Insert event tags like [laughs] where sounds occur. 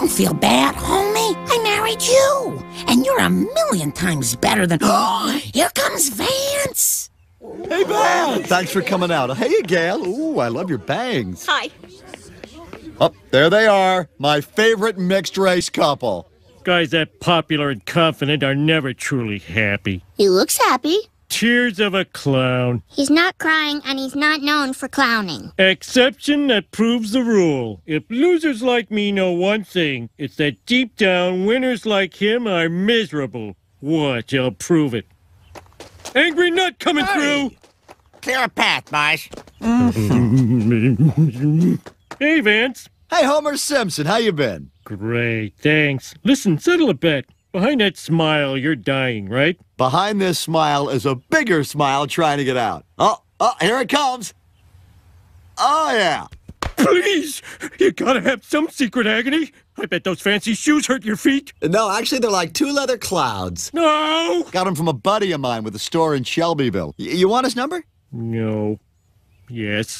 Don't feel bad, homie. I married you. And you're a million times better than. Oh, [gasps] here comes Vance. Hey, Vance! Thanks for coming out. Hey, Gail. Ooh, I love your bangs. Hi. Oh, there they are. My favorite mixed race couple. Guys that popular and confident are never truly happy. He looks happy. Tears of a clown. He's not crying, and he's not known for clowning. Exception that proves the rule. If losers like me know one thing, it's that deep down, winners like him are miserable. Watch, I'll prove it. Angry nut coming through! Clear a path, boys. [laughs] hey, Vance. Hey, Homer Simpson, how you been? Great, thanks. Listen, settle a bet. Behind that smile, you're dying, right? Behind this smile is a bigger smile trying to get out. Oh, oh, here it comes. Oh, yeah. Please! You gotta have some secret agony. I bet those fancy shoes hurt your feet. No, actually, they're like two leather clouds. No! Got them from a buddy of mine with a store in Shelbyville. Y- you want his number? No. Yes.